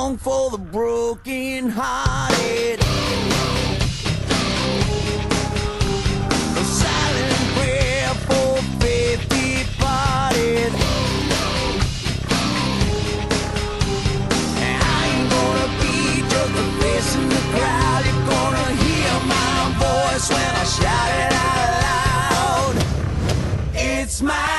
song for the broken hearted. A silent prayer for I ain't gonna be just a face in the crowd. You're gonna hear my voice when I shout it out loud. It's my